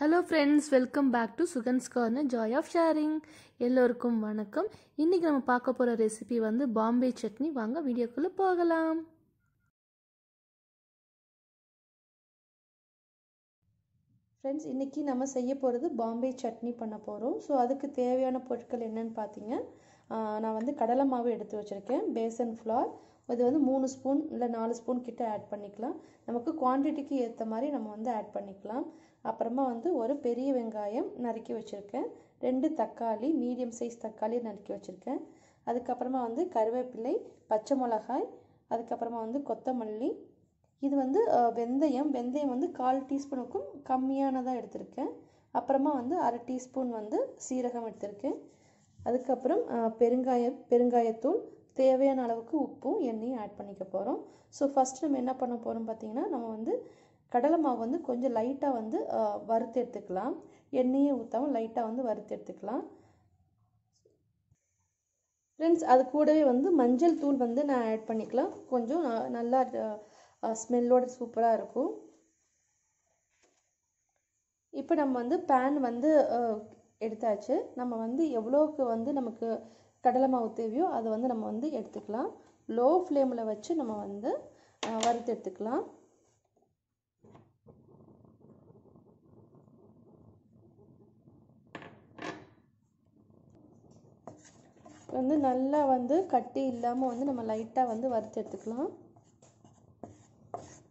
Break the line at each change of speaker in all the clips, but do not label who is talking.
Hello friends welcome back to Sugan's corner joy of sharing எல்லோருக்கும் வணக்கம். இன்றைக்கி நம்ம பார்க்க போகிற ரெசிபி வந்து பாம்பே சட்னி வாங்க வீடியோக்குள்ளே போகலாம்.
ஃப்ரெண்ட்ஸ் இன்றைக்கி நம்ம செய்ய போகிறது பாம்பே சட்னி பண்ண போகிறோம் ஸோ அதுக்கு தேவையான பொருட்கள் என்னென்னு பார்த்தீங்க. நான் வந்து கடலை மாவு எடுத்து வச்சுருக்கேன். பேசன் ஃப்ளார் இது வந்து மூணு ஸ்பூன் இல்லை நாலு ஸ்பூன் கிட்ட ஆட் பண்ணிக்கலாம். நமக்கு குவான்டிட்டிக்கு ஏற்ற மாதிரி நம்ம வந்து ஆட் பண்ணிக்கலாம். அப்புறமா வந்து ஒரு பெரிய வெங்காயம் நறுக்கி வச்சுருக்கேன். ரெண்டு தக்காளி மீடியம் சைஸ் தக்காளி நறுக்கி வச்சுருக்கேன். அதுக்கப்புறமா வந்து கருவேப்பிலை பச்சை மிளகாய் அதுக்கப்புறமா வந்து கொத்தமல்லி. இது வந்து வெந்தயம். வெந்தயம் வந்து கால் டீஸ்பூனுக்கும் கம்மியானதாக எடுத்திருக்கேன். அப்புறமா வந்து அரை டீஸ்பூன் வந்து சீரகம் எடுத்திருக்கேன். அதுக்கப்புறம் பெருங்காய பெருங்காயத்தூள் தேவையான அளவுக்கு உப்பும் எண்ணெயும் ஆட் பண்ணிக்க போகிறோம் ஸோ ஃபஸ்ட் நம்ம என்ன பண்ண போகிறோம் பார்த்திங்கன்னா நம்ம வந்து கடலை மாவு வந்து கொஞ்சம் லைட்டாக வந்து வறுத்து எடுத்துக்கலாம். எண்ணெயே ஊற்றாமல் லைட்டாக வந்து வறுத்து எடுத்துக்கலாம். ஃப்ரெண்ட்ஸ் அது கூடவே வந்து மஞ்சள் தூள் வந்து நான் ஆட் பண்ணிக்கலாம். கொஞ்சம் நல்லா ஸ்மெல்லோட சூப்பராக இருக்கும். இப்போ நம்ம வந்து பேன் வந்து எடுத்தாச்சு. நம்ம வந்து எவ்வளோக்கு வந்து நமக்கு கடலை மாவு தேவையோ அதை வந்து நம்ம வந்து எடுத்துக்கலாம். லோ ஃப்ளேமில் வச்சு நம்ம வந்து வறுத்து எடுத்துக்கலாம். வந்து நல்லா வந்து கட்டி இல்லாமல் வந்து நம்ம லைட்டாக வந்து வறுத்து எடுத்துக்கலாம்.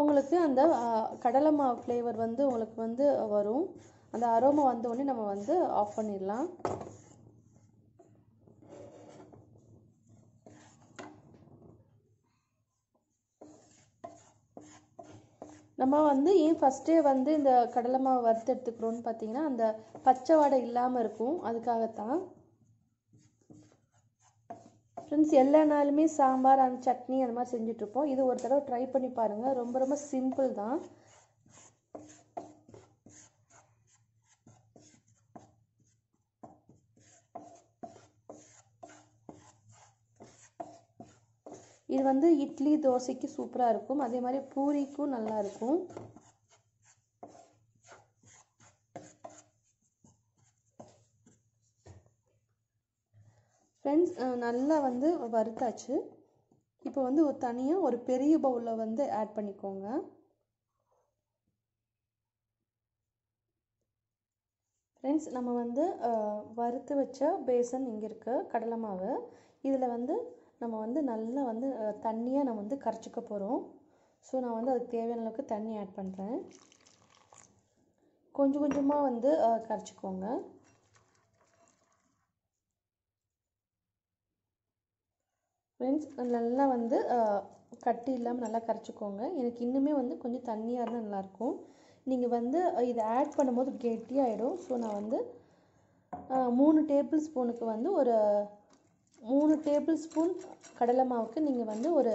உங்களுக்கு அந்த கடலை மாவு ஃப்ளேவர் வந்து உங்களுக்கு வந்து வரும். அந்த அரோமா வந்தோடனே நம்ம வந்து ஆஃப் பண்ணிடலாம். நம்ம வந்து ஏன் ஃபஸ்ட்டே வந்து இந்த கடலை மாவு வறுத்து எடுத்துக்கிறோன்னு பார்த்தீங்கன்னா அந்த பச்சை வாடை இல்லாமல் இருக்கும். அதுக்காகத்தான். ஃப்ரெண்ட்ஸ் எல்லா நாளுமே சாம்பார் அந்த சட்னி அந்த மாதிரி செஞ்சிட்ருப்போம் இது ஒரு தடவை ட்ரை பண்ணி பாருங்கள் ரொம்ப ரொம்ப சிம்பிள் தான். இது வந்து இட்லி தோசைக்கு சூப்பராக இருக்கும். அதே மாதிரி பூரிக்கும் நல்லா ஃப்ரெண்ட்ஸ் நல்லா வந்து வறுத்தாச்சு. இப்போ வந்து ஒரு தனியாக ஒரு பெரிய பவுலில் வந்து ஆட் பண்ணிக்கோங்க. ஃப்ரெண்ட்ஸ் நம்ம வந்து வறுத்து வச்ச பேசன் இங்கே இருக்க கடலை மாவு. இதில் வந்து நம்ம வந்து நல்லா வந்து தண்ணியாக நம்ம வந்து கரைச்சிக்க போகிறோம் ஸோ நான் வந்து அதுக்கு தேவையான அளவுக்கு தண்ணி ஆட் பண்ணுறேன் கொஞ்சம் கொஞ்சமாக வந்து கரைச்சிக்கோங்க. ஃப்ரெண்ட்ஸ் நல்லா வந்து கட்டி இல்லாமல் நல்லா கரைச்சிக்கோங்க. எனக்கு இன்னுமே வந்து கொஞ்சம் தண்ணியாக இருந்தால் நல்லாயிருக்கும் நீங்கள் வந்து இதை ஆட் பண்ணும்போது கெட்டியாகிடும் ஸோ நான் வந்து மூணு டேபிள் ஸ்பூனுக்கு வந்து ஒரு மூணு டேபிள் ஸ்பூன் கடலை மாவுக்கு நீங்கள் வந்து ஒரு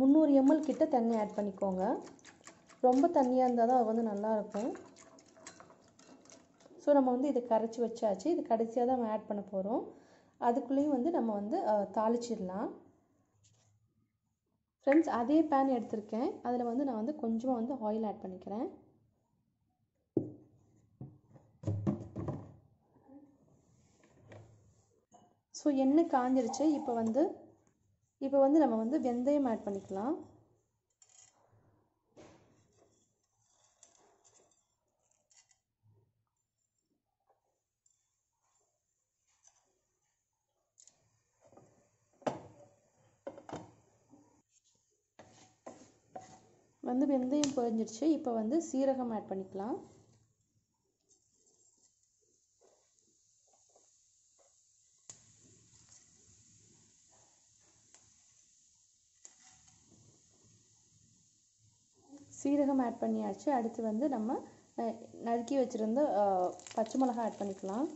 முந்நூறு எம்எல் கிட்ட தண்ணி ஆட் பண்ணிக்கோங்க. ரொம்ப தண்ணியாக இருந்தால் தான் அது வந்து நல்லாயிருக்கும் ஸோ நம்ம வந்து இதை கரைச்சி வச்சாச்சு. இது கடைசியாக தான் நம்ம ஆட் பண்ண போகிறோம் அதுக்குள்ளேயும் வந்து நம்ம வந்து தாளிச்சிடலாம். ஃப்ரெண்ட்ஸ் அதே பேன் எடுத்திருக்கேன். அதில் வந்து நான் வந்து கொஞ்சமாக வந்து ஆயில் ஆட் பண்ணிக்கிறேன். ஸோ எண்ணெய் காஞ்சிருச்சு. இப்போ வந்து இப்போ வந்து நம்ம வந்து வெந்தயம் ஆட் பண்ணிக்கலாம். வந்து வெந்தயம் பொரிஞ்சிருச்சு. இப்போ வந்து சீரகம் ஆட் பண்ணிக்கலாம். சீரகம் ஆட் பண்ணியாச்சு. அடுத்து வந்து நம்ம நறுக்கி வச்சுருந்த பச்சை மிளகா ஆட் பண்ணிக்கலாம்.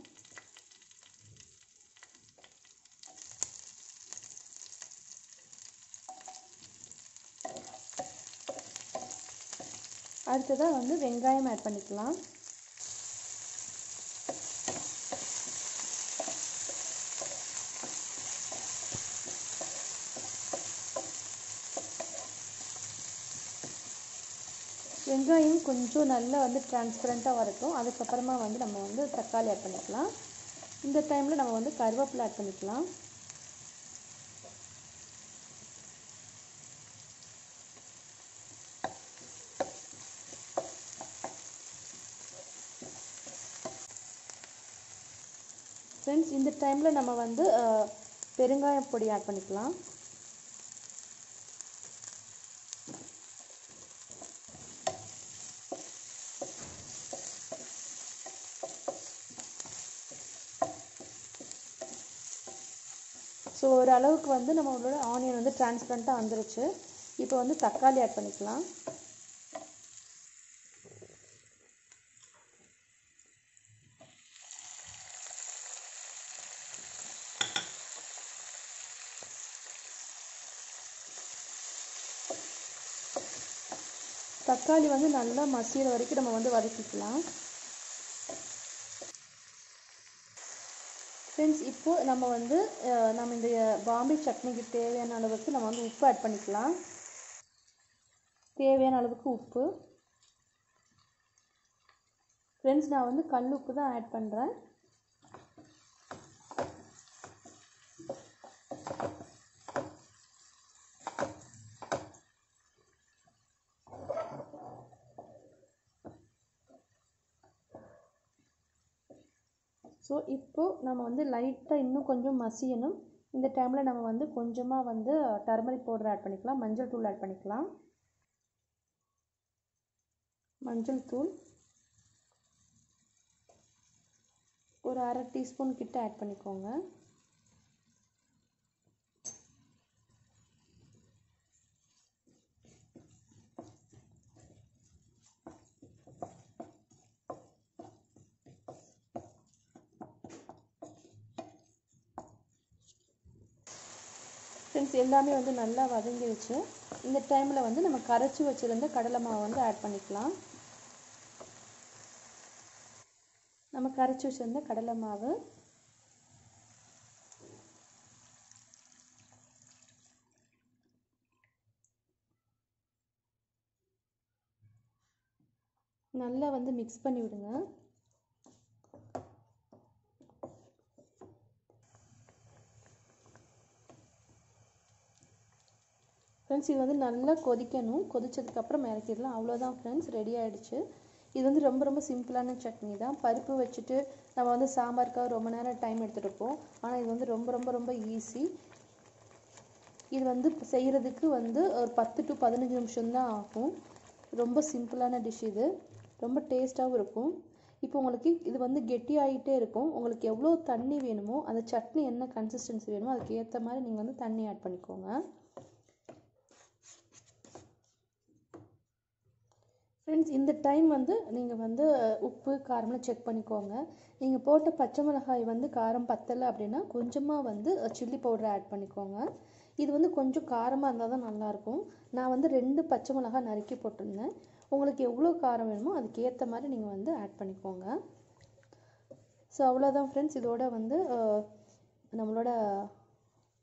அடுத்ததாக வந்து வெங்காயம் ஆட் பண்ணிக்கலாம். வெங்காயம் கொஞ்சம் நல்லா வந்து டிரான்ஸ்பரண்ட்டாக வரட்டும். அதுக்கப்புறமா வந்து நம்ம வந்து தக்காளி ஆட் பண்ணிக்கலாம். இந்த டைமில் நம்ம வந்து கருவேப்பிலை ஆட் பண்ணிக்கலாம். ஃப்ரெண்ட்ஸ் இந்த டைமில் நம்ம வந்து பெருங்காயம் பொடி ஆட் பண்ணிக்கலாம். ஸோ ஓரளவுக்கு வந்து நம்மளோட ஆனியன் வந்து டிரான்ஸ்பரண்ட்டாக வந்துருச்சு. இப்போ வந்து தக்காளி ஆட் பண்ணிக்கலாம். தக்காளி வந்து நல்லா மசிகிற வரைக்கும் நம்ம வந்து வதக்கிக்கலாம். ஃப்ரெண்ட்ஸ் இப்போது நம்ம வந்து நம்ம இந்த பாம்பே சட்னிக்கு தேவையான அளவுக்கு நம்ம வந்து உப்பு ஆட் பண்ணிக்கலாம். தேவையான அளவுக்கு உப்பு. ஃப்ரெண்ட்ஸ் நான் வந்து கல் உப்பு தான் ஆட் பண்ணுறேன் ஸோ இப்போது நம்ம வந்து லைட்டாக இன்னும் கொஞ்சம் மசியணும். இந்த டைமில் நம்ம வந்து கொஞ்சமாக வந்து டர்மரிக் பவுடர் ஆட் பண்ணிக்கலாம். மஞ்சள் தூள் ஆட் பண்ணிக்கலாம். மஞ்சள் தூள் ஒரு அரை டீஸ்பூன் கிட்ட ஆட் பண்ணிக்கோங்க ஃப்ரெண்ட்ஸ் எல்லாமே வந்து நல்லா வதங்கிடுச்சு இந்த டைமில் வந்து நம்ம கரைச்சி வச்சுருந்த கடலை மாவு வந்து ஆட் பண்ணிக்கலாம். நம்ம கரைச்சி வச்சுருந்த கடலை மாவு. நல்லா வந்து மிக்ஸ் பண்ணி விடுங்க ஃப்ரெண்ட்ஸ் இது வந்து நல்லா கொதிக்கணும். கொதிச்சதுக்கப்புறம் இறக்கிடலாம். அவ்வளோதான் ஃப்ரெண்ட்ஸ் ரெடி ஆகிடுச்சு இது வந்து ரொம்ப ரொம்ப சிம்பிளான சட்னி தான். பருப்பு வச்சுட்டு நம்ம வந்து சாம்பாருக்காக ரொம்ப நேரம் டைம் எடுத்துகிட்ருப்போம் ஆனால் இது வந்து ரொம்ப ரொம்ப ரொம்ப ஈஸி இது வந்து செய்கிறதுக்கு வந்து ஒரு பத்து டு பதினஞ்சு நிமிஷம்தான் ஆகும். ரொம்ப சிம்பிளான டிஷ் இது. ரொம்ப டேஸ்ட்டாகவும் இருக்கும். இப்போ உங்களுக்கு இது வந்து கெட்டி ஆகிட்டே இருக்கும். உங்களுக்கு எவ்வளோ தண்ணி வேணுமோ அந்த சட்னி என்ன கன்சிஸ்டன்சி வேணுமோ அதுக்கு ஏற்ற மாதிரி நீங்கள் வந்து தண்ணி ஆட் பண்ணிக்கோங்க. ஃப்ரெண்ட்ஸ் இந்த டைம் வந்து நீங்கள் வந்து உப்பு காரம்லாம் செக் பண்ணிக்கோங்க. நீங்கள் போட்ட பச்சை மிளகாய் வந்து காரம் பத்தலை அப்படின்னா கொஞ்சமாக வந்து சில்லி பவுடர் ஆட் பண்ணிக்கோங்க. இது வந்து கொஞ்சம் காரமாக இருந்தால் தான் நல்லாயிருக்கும். நான் வந்து ரெண்டு பச்சை மிளகாய் நறுக்கி போட்டிருந்தேன். உங்களுக்கு எவ்வளோ காரம் வேணுமோ அதுக்கேற்ற மாதிரி நீங்கள் வந்து ஆட் பண்ணிக்கோங்க. ஸோ அவ்வளோதான் ஃப்ரெண்ட்ஸ் இதோட வந்து நம்மளோட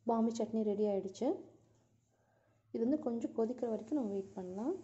பாம்பே சட்னி ரெடி ஆகிடுச்சு இது வந்து கொஞ்சம் கொதிக்கிற வரைக்கும் நம்ம வெயிட் பண்ணலாம்.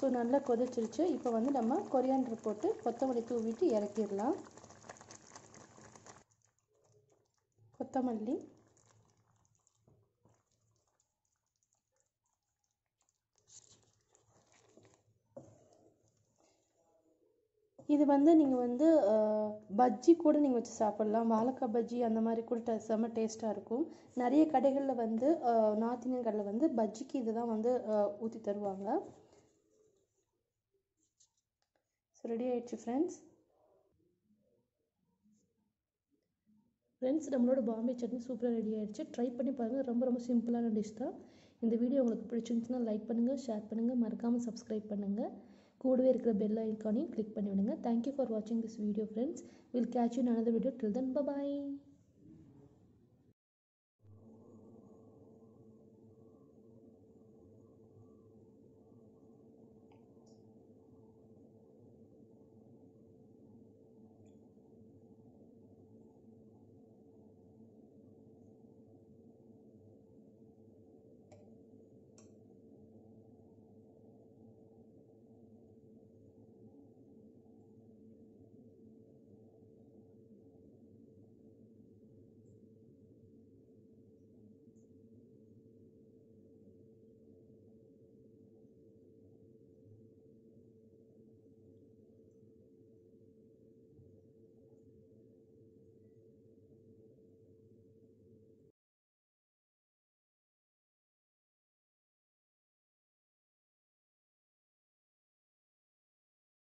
ஸோ நல்லா கொதிச்சிருச்சு. இப்போ வந்து நம்ம கொரியாண்டர் போட்டு கொத்தமல்லி தூவிட்டு இறக்கிடலாம். கொத்தமல்லி. இது வந்து நீங்கள் வந்து பஜ்ஜி கூட நீங்கள் வச்சு சாப்பிட்லாம். வாழைக்காய் பஜ்ஜி அந்த மாதிரி கூட செம்ம டேஸ்ட்டாக இருக்கும். நிறைய கடைகளில் வந்து நார்த் இந்தியன் கடையில் வந்து பஜ்ஜிக்கு இதுதான் வந்து ஊற்றி தருவாங்க. ஸோ ரெடி ஆயிடுச்சு ஃப்ரெண்ட்ஸ் ஃப்ரெண்ட்ஸ் நம்மளோட பாம்பே சட்னி சூப்பராக ரெடி ஆகிடுச்சு ட்ரை பண்ணி பாருங்கள் ரொம்ப ரொம்ப சிம்பிளான டிஷ் தான். இந்த வீடியோ உங்களுக்கு பிடிச்சிருந்துச்சுன்னா லைக் பண்ணுங்கள் ஷேர் பண்ணுங்கள் மறக்காமல் சப்ஸ்கிரைப் பண்ணுங்கள் கூடவே இருக்கிற பெல் ஐக்கானையும் கிளிக் பண்ணி விடுங்க தேங்க்யூ ஃபார் வாட்சிங் this video friends will catch you another video till then bye bye